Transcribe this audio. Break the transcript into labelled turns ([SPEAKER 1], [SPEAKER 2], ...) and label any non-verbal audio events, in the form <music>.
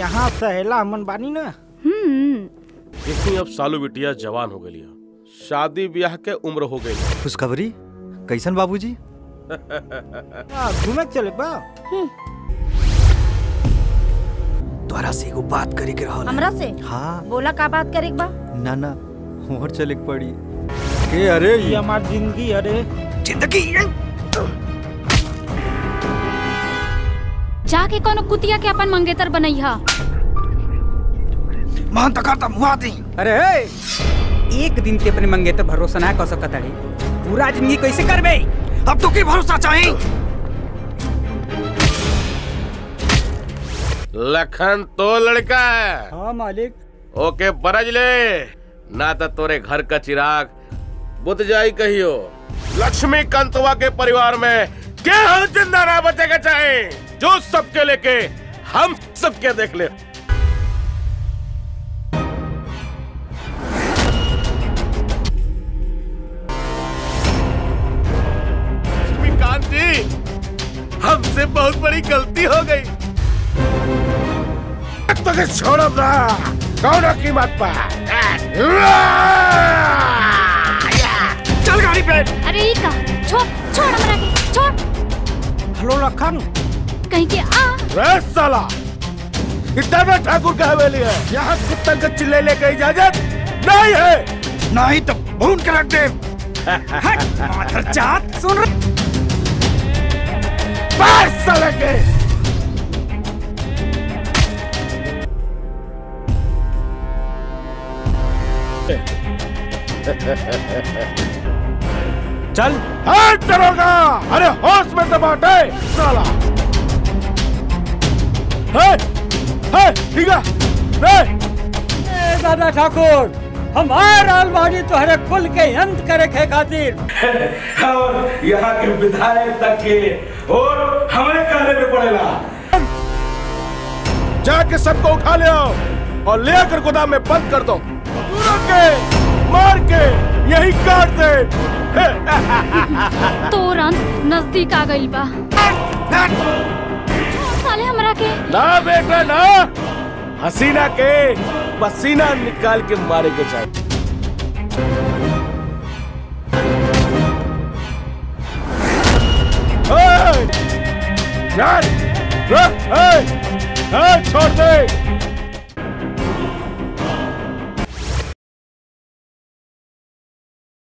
[SPEAKER 1] यहाँ सहेला हमन बानी ना।
[SPEAKER 2] हम्म।
[SPEAKER 3] देखी अब सालू बिटिया जवान हो गई शादी ब्याह के उम्र हो गई
[SPEAKER 4] खुशखबरी कैसन बाबूजी?
[SPEAKER 1] आ, <laughs> घूमे चले बा।
[SPEAKER 4] तोरा से एगो बात करे के रहल
[SPEAKER 2] हमरा से?
[SPEAKER 4] हाँ।
[SPEAKER 2] बोला का बात करे बा?
[SPEAKER 4] ना ना मोहर चले के पड़ी। के अरे?
[SPEAKER 1] ये हमार ज़िंदगी अरे।
[SPEAKER 4] ज़िंदगी?
[SPEAKER 5] जाके कोनो कुतिया के अपन मंगेतर बनैहा
[SPEAKER 4] मान तक करता मुआ दी
[SPEAKER 6] अरे हे, एक दिन के अपने मंगेतर भरोसा ना कर सकत अड़ी पूरा ज़िंदगी कैसे करबे?
[SPEAKER 4] अब तो की भरोसा चाहिए
[SPEAKER 3] लखन तो लड़का है।
[SPEAKER 6] हाँ मालिक।
[SPEAKER 3] ओके बरज ले। ना तो तोरे घर का चिराग बुझ जाई कहियो। लक्ष्मी कंतवा के परिवार में के हम ज़िंदा ना बचेगा चाहे? जो सबके लेके हम सबके देख ले। लक्ष्मीकांत जी हमसे बहुत बड़ी गलती हो गई। तो के छोड़ब ना। कौन कीमत पर?
[SPEAKER 4] चल गाड़ी पे।
[SPEAKER 5] अरे छोड़ छोड़ हमरा छोड़।
[SPEAKER 1] हेलो लखन
[SPEAKER 5] कहीं के आ।
[SPEAKER 3] साला इतना में ठाकुर का हवेली है यहाँ कुत्ता के चिल्ले लेके इजाज़त नहीं है।
[SPEAKER 4] नहीं तो भून के रख दे। <laughs>
[SPEAKER 6] माथर सुन रहे?
[SPEAKER 3] साले के।
[SPEAKER 1] चल।
[SPEAKER 3] हट दरोगा अरे होश में तो बाटे साला।
[SPEAKER 6] दादा ठाकुर हम आ रहल बानी तोहरे कुल के अंत करे के खातिर। <laughs>
[SPEAKER 7] और यहाँ के विधायक तक के और हमें कहने पे पड़ेगा।
[SPEAKER 3] जाके सबको उठा ले आओ और ले आकर गोदाम में बंद कर दो। के मार के यही काट दे। <laughs>
[SPEAKER 5] तोर नज़दीक आ गई बा। <laughs> साले हमरा के
[SPEAKER 3] ना बेटा ना। हसीना के पसीना निकाल के मारे के चाहिए रुक, ए, ए, छोड़ दे